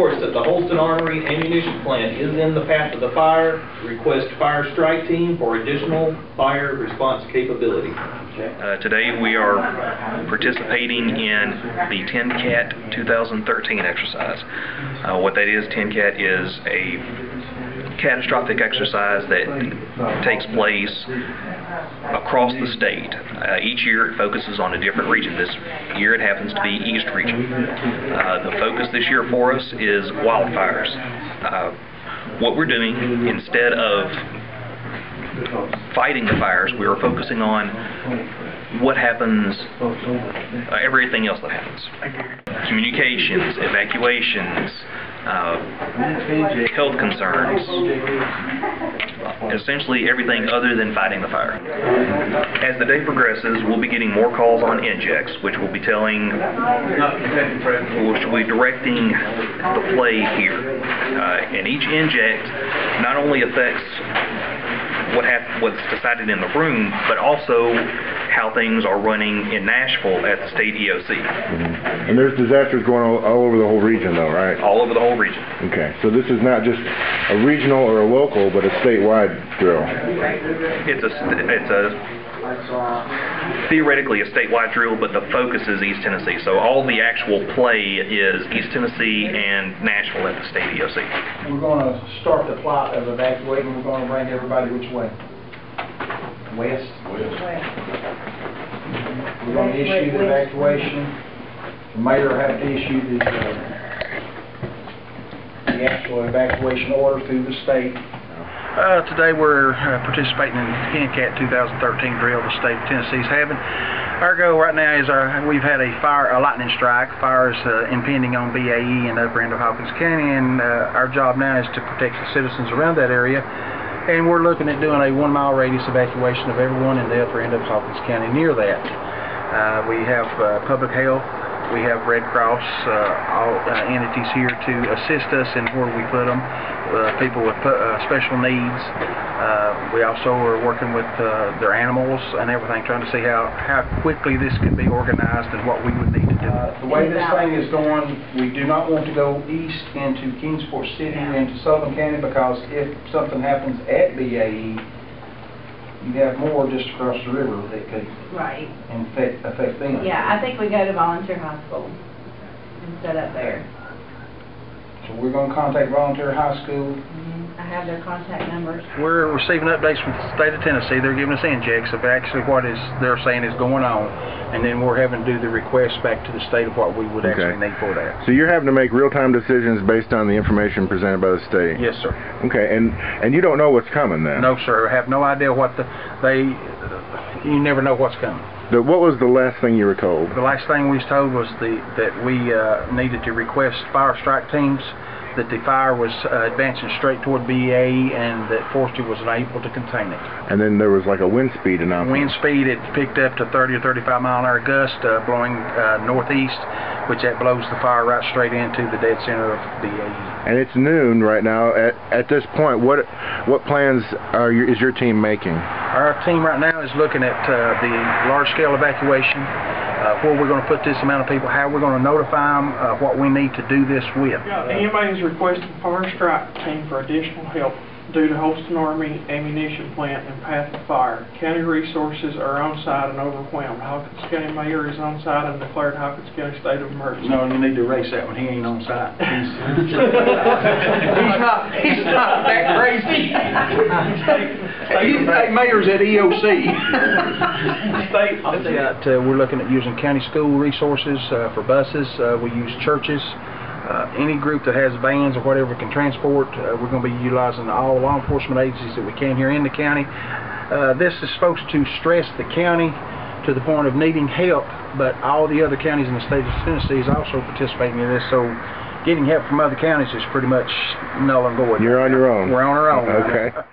reports that the Holston Army ammunition plant is in the path of the fire. Request fire strike team for additional fire response capability. Uh, Today, we are participating in the TNCAT 2013 exercise. Uh, What that is, TNCAT is a catastrophic exercise that takes place across the state. Uh, Each year, it focuses on a different region. This year, it happens to be East Region. Uh, The focus this year for us is wildfires. Uh, What we're doing, instead of fighting the fires, we are focusing on what happens, uh, everything else that happens. Communications, evacuations, uh, health concerns, essentially everything other than fighting the fire. As the day progresses, we'll be getting more calls on injects, which will be telling, which will be directing the play here. Uh, and each inject not only affects what hap- what's decided in the room, but also how things are running in Nashville at the state EOC, mm-hmm. And there's disasters going all, all over the whole region though, right? all over the whole region. Okay, so this is not just a regional or a local, but a statewide drill. It's a st- it's a theoretically a statewide drill, but the focus is East Tennessee. So all the actual play is East Tennessee and Nashville at the state EOC. We're gonna start the plot of evacuating, we're gonna bring everybody which way? West? We're gonna issue the evacuation, the mayor have to issue the, uh, the actual evacuation order through the state. Uh, today we're uh, participating in the KenCat 2013 drill the state of Tennessee's having. Our goal right now is our, we've had a fire, a lightning strike. Fire is uh, impending on BAE in the upper end of Hawkins County, and uh, our job now is to protect the citizens around that area. And we're looking at doing a one mile radius evacuation of everyone in the upper end of Hawkins County near that. Uh, we have uh, public health, we have Red Cross, uh, all uh, entities here to assist us in where we put them, uh, people with pu- uh, special needs. Uh, we also are working with uh, their animals and everything, trying to see how, how quickly this can be organized and what we would need to do. Uh, The way this thing is going, we do not want to go east into Kingsport City or into Sullivan County because if something happens at BAE, you have more just across the river that could Right. infect, affect them. Yeah, I think we go to volunteer high school and set up there. So we're gonna contact Volunteer High School. Mm-hmm. I have their contact numbers. We're receiving updates from the state of Tennessee. They're giving us injects of actually what is they're saying is going on, and then we're having to do the request back to the state of what we would Okay. actually need for that. So you're having to make real-time decisions based on the information presented by the state? Yes, sir. Okay, and, and you don't know what's coming then? No, sir. I have no idea what the they. You never know what's coming. The- What was the last thing you were told? The last thing we was told was the that we uh, needed to request fire strike teams. That the fire was uh, advancing straight toward BAE and that Forestry was unable to contain it. And then there was like a wind speed announcement. Wind speed had picked up to 30 or 35 mile an hour gust uh, blowing uh, northeast, which that blows the fire right straight into the dead center of BAE. And it's noon right now. At, at this point, what what plans are your, is your team making? Our team right now is looking at uh, the large-scale evacuation, uh, where we're going to put this amount of people, how we're going to notify them, uh, what we need to do this with. Yeah, EMA is requesting fire strike team for additional help due to Holston Army ammunition plant and path of fire. County resources are on site and overwhelmed. Hawkins County Mayor is on site and declared Hawkins County state of emergency. No, you need to erase that one. He ain't on site. He's, he's not. He's not that crazy. He's state mayor's at EOC. State, Got, uh, we're looking at using county school resources uh, for buses. Uh, we use churches. Uh, any group that has vans or whatever can transport, uh, we're going to be utilizing all law enforcement agencies that we can here in the county. Uh, this is supposed to stress the county to the point of needing help, but all the other counties in the state of Tennessee is also participating in this. So, getting help from other counties is pretty much null and void. You're on your own. We're on our own. Okay.